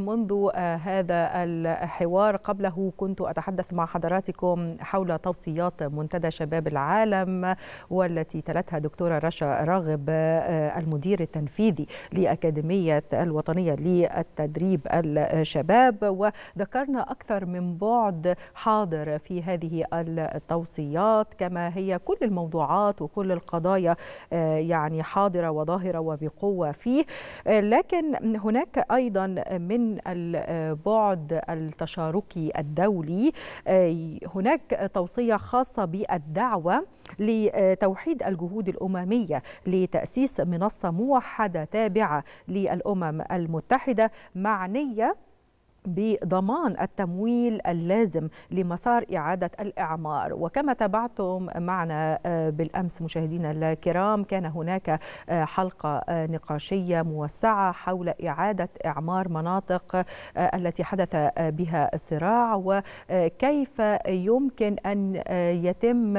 منذ هذا الحوار قبله كنت أتحدث مع حضراتكم حول توصيات منتدى شباب العالم والتي تلتها دكتورة رشا راغب المدير التنفيذي لأكاديمية الوطنية للتدريب الشباب. وذكرنا أكثر من بعد حاضر في هذه التوصيات كما هي كل الموضوعات وكل القضايا يعني حاضرة وظاهرة وبقوة فيه. لكن هناك أيضا من البعد التشاركي الدولي. هناك توصية خاصة بالدعوة لتوحيد الجهود الأممية لتأسيس منصة موحدة تابعة للأمم المتحدة معنية. بضمان التمويل اللازم لمسار إعادة الإعمار. وكما تابعتم معنا بالأمس مشاهدينا الكرام كان هناك حلقة نقاشية موسعة حول إعادة إعمار مناطق التي حدث بها الصراع وكيف يمكن أن يتم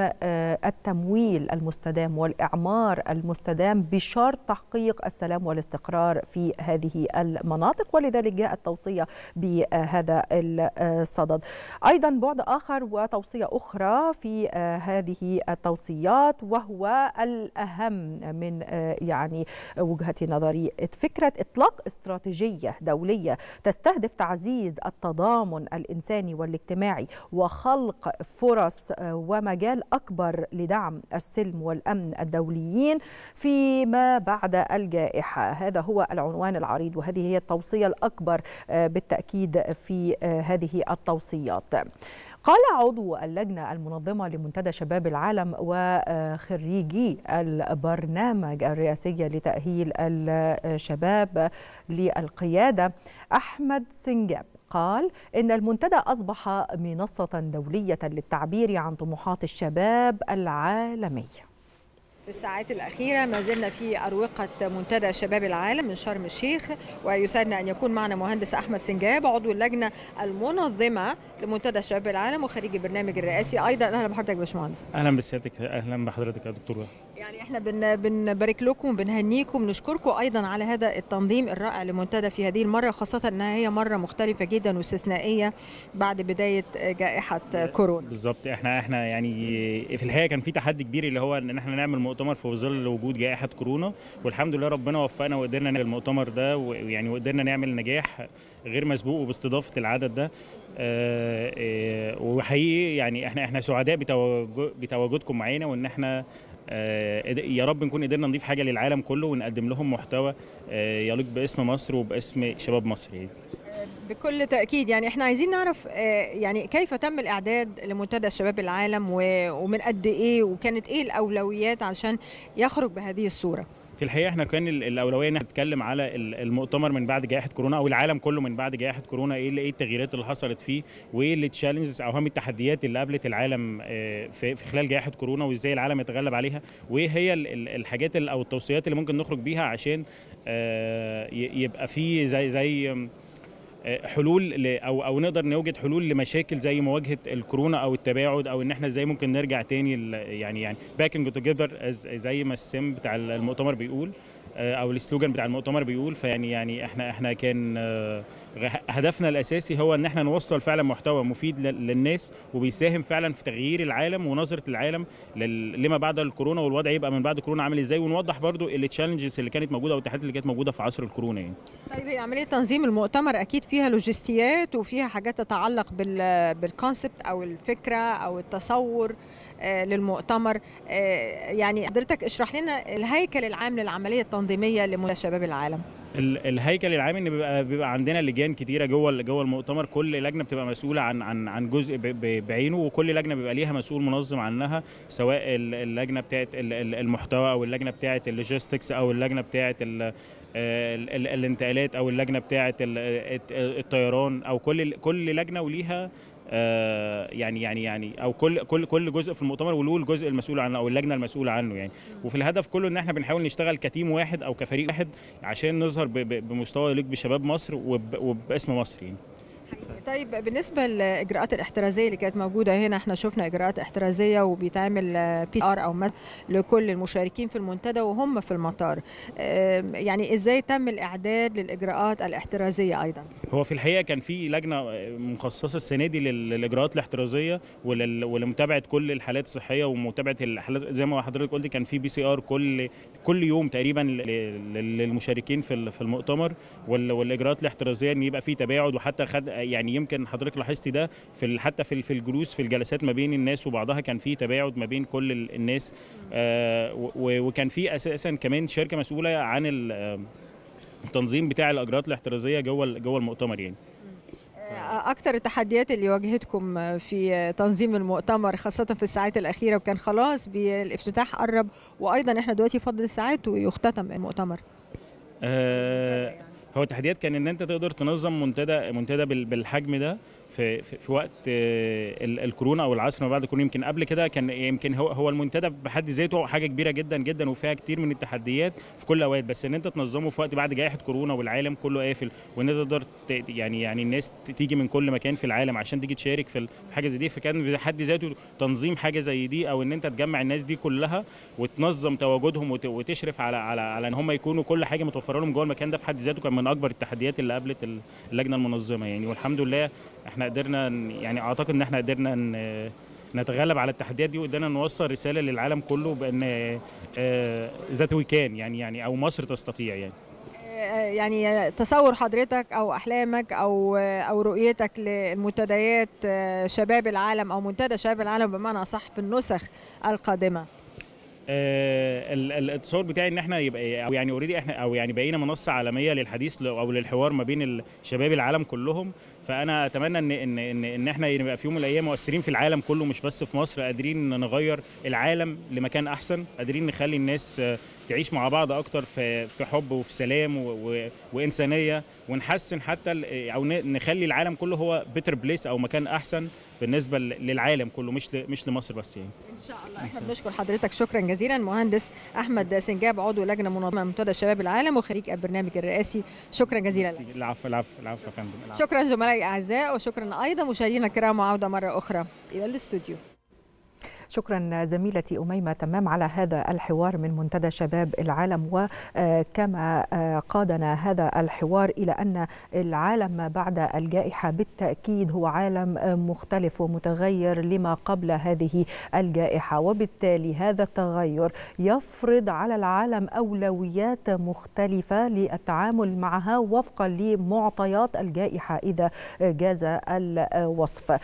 التمويل المستدام والإعمار المستدام بشرط تحقيق السلام والاستقرار في هذه المناطق؟ ولذلك جاءت توصية بهذا الصدد. أيضا بعد آخر وتوصية أخرى في هذه التوصيات وهو الأهم من يعني وجهة نظري فكرة إطلاق استراتيجية دولية تستهدف تعزيز التضامن الإنساني والاجتماعي وخلق فرص ومجال أكبر لدعم السلم والأمن الدوليين فيما بعد الجائحة. هذا هو العنوان العريض وهذه هي التوصية الأكبر بالتاكيد في هذه التوصيات. قال عضو اللجنة المنظمة لمنتدى شباب العالم وخريجي البرنامج الرئاسي لتأهيل الشباب للقيادة أحمد سنجاب قال إن المنتدى أصبح منصة دولية للتعبير عن طموحات الشباب العالمية في الساعات الأخيرة ما زلنا في أروقة منتدى شباب العالم من شرم الشيخ ويسعدنا أن يكون معنا مهندس أحمد سنجاب عضو اللجنة المنظمة لمنتدى شباب العالم وخريج البرنامج الرئاسي. أيضا أهلا بحضرتك يا باشمهندس. أهلا بسيادتك أهلا بحضرتك يا دكتور. يعني إحنا بن بنبارك لكم وبنهنيكم ونشكركم أيضا على هذا التنظيم الرائع لمنتدى في هذه المرة خاصة إنها هي مرة مختلفة جدا واستثنائية بعد بداية جائحة كورونا. بالظبط إحنا إحنا يعني في الحقيقة كان في تحدي كبير اللي هو إن إحنا نعمل مؤتمر في ظل وجود جائحة كورونا والحمد لله ربنا وفقنا وقدرنا نعمل المؤتمر ده ويعني وقدرنا نعمل نجاح غير مسبوق وباستضافة العدد ده آه آه وحقيقي يعني إحنا إحنا سعداء بتواجدكم معانا وإن إحنا يا رب نكون قدرنا نضيف حاجة للعالم كله ونقدم لهم محتوى يليق باسم مصر وباسم شباب مصر يعني. بكل تأكيد يعني إحنا عايزين نعرف يعني كيف تم الإعداد لمنتدى شباب العالم ومن قد إيه وكانت إيه الأولويات عشان يخرج بهذه الصورة؟ في الحقيقة إحنا كان الأولوية إن نتكلم على المؤتمر من بعد جائحة كورونا أو العالم كله من بعد جائحة كورونا إيه إيه التغييرات اللي حصلت فيه وإيه التشالنجز أو اهم التحديات اللي قابلت العالم في خلال جائحة كورونا وإزاي العالم يتغلب عليها وايه هي الحاجات أو التوصيات اللي ممكن نخرج بيها عشان يبقى في زي زي حلول أو أو نقدر نوجد حلول لمشاكل زي مواجهه الكورونا أو التباعد أو إن إحنا إزاي ممكن نرجع تاني يعني يعني back together زي ما السم بتاع المؤتمر بيقول. أو ال slogan بتاع المؤتمر بيقول فيعني يعني إحنا إحنا كان هدفنا الأساسي هو إن إحنا نوصل فعلا محتوى مفيد للناس وبيساهم فعلا في تغيير العالم ونظرة العالم لما بعد الكورونا والوضع يبقى من بعد الكورونا عامل إزاي ونوضح برضو ال challenges اللي كانت موجودة والتحديات اللي كانت موجودة في عصر الكورونا يعني. طيب هي عملية تنظيم المؤتمر أكيد فيها لوجستيات وفيها حاجات تتعلق بال بال concept أو الفكرة أو التصور للمؤتمر يعني حضرتك اشرح لنا الهيكل العام للعملية التنظيميه لمنتدى شباب العالم. الهيكل العام إن بيبقى بيبقى عندنا لجان كتيرة جوه جوه المؤتمر. كل لجنة بتبقى مسؤولة عن عن عن جزء بعينه وكل لجنة بيبقى ليها مسؤول منظم عنها سواء اللجنة بتاعه المحتوى أو اللجنة بتاعه اللوجيستكس أو اللجنة بتاعه الانتقالات أو اللجنة بتاعه الطيران أو كل كل لجنة وليها يعني يعني يعني أو كل كل كل جزء في المؤتمر وله الجزء المسؤول عنه أو اللجنة المسؤولة عنه يعني. وفي الهدف كله إن إحنا بنحاول نشتغل كتيم واحد أو كفريق واحد عشان نظهر بمستوى يليق بشباب مصر وباسم مصر يعني. طيب بالنسبة للاجراءات الاحترازية اللي كانت موجودة هنا إحنا شفنا إجراءات احترازية وبيتعمل بي ار أو لكل المشاركين في المنتدى وهم في المطار. يعني إزاي تم الإعداد للإجراءات الاحترازية أيضا؟ هو في الحقيقة كان في لجنة مخصصة السنة دي للإجراءات الاحترازية ولمتابعة كل الحالات الصحية ومتابعة الحالات زي ما حضرتك قلت كان في PCR كل كل يوم تقريبا للمشاركين في المؤتمر والإجراءات الاحترازية إن يبقى في تباعد وحتى خد يعني يمكن حضرتك لاحظتي ده في حتى في في الجلوس في الجلسات ما بين الناس وبعضها كان في تباعد ما بين كل الناس. آه وكان في أساسا كمان شركة مسؤولة عن التنظيم بتاع الأجراءات الاحترازية جوه جوه المؤتمر يعني. أكثر التحديات اللي واجهتكم في تنظيم المؤتمر خاصة في الساعات الأخيرة وكان خلاص بالافتتاح قرب وأيضا إحنا دلوقتي فضل ساعات ويختتم المؤتمر. آه هو التحديات كان إن أنت تقدر تنظم منتدى منتدى بالحجم ده في في, وقت الكورونا أو العصر ما بعد الكورونا يمكن قبل كده كان يمكن هو هو المنتدى بحد ذاته حاجة كبيرة جدا جدا وفيها كتير من التحديات في كل الأوقات. بس إن أنت تنظمه في وقت بعد جائحة كورونا والعالم كله قافل وإن أنت تقدر يعني يعني الناس تيجي من كل مكان في العالم عشان تيجي تشارك في حاجة زي دي فكان في حد ذاته تنظيم حاجة زي دي أو إن أنت تجمع الناس دي كلها وتنظم تواجدهم وتشرف على على على إن هم يكونوا كل حاجة متوفرة لهم جوه المكان ده في حد ذاته كان من أكبر التحديات اللي قابلت اللجنة المنظمة يعني. والحمد لله إحنا قدرنا يعني اعتقد ان إحنا قدرنا نتغلب على التحديات دي وقدرنا نوصل رسالة للعالم كله بان ذات وي كان يعني يعني أو مصر تستطيع يعني. يعني تصور حضرتك أو احلامك أو أو رؤيتك لمنتديات شباب العالم أو منتدى شباب العالم بمعنى اصح في النسخ القادمة. آه التصور بتاعي إن إحنا يبقى أو يعني اوريدي إحنا أو يعني بقينا منصة عالمية للحديث أو للحوار ما بين شباب العالم كلهم. فأنا أتمنى ان ان ان, إن إحنا نبقى في يوم من الأيام مؤثرين في العالم كله مش بس في مصر قادرين نغير العالم لمكان أحسن قادرين نخلي الناس تعيش مع بعض أكتر في في حب وفي سلام وإنسانية ونحسن حتى أو نخلي العالم كله هو بيتر بليس أو مكان أحسن. بالنسبة للعالم كله مش مش لمصر بس يعني. إن شاء الله. إحنا بنشكر حضرتك. شكرا جزيلا. مهندس أحمد سنجاب عضو لجنة منظمة منتدى شباب العالم وخريج البرنامج الرئاسي. شكرا جزيلا لك. العفو العفو العفو يا فندم. شكرا زملائي الاعزاء وشكرا أيضا مشاهدينا الكرام وعودة مرة أخرى. إلى الاستوديو. شكرا زميلتي أميمة تمام على هذا الحوار من منتدى شباب العالم. وكما قادنا هذا الحوار إلى أن العالم بعد الجائحة بالتأكيد هو عالم مختلف ومتغير لما قبل هذه الجائحة. وبالتالي هذا التغير يفرض على العالم أولويات مختلفة للتعامل معها وفقا لمعطيات الجائحة إذا جاز الوصف.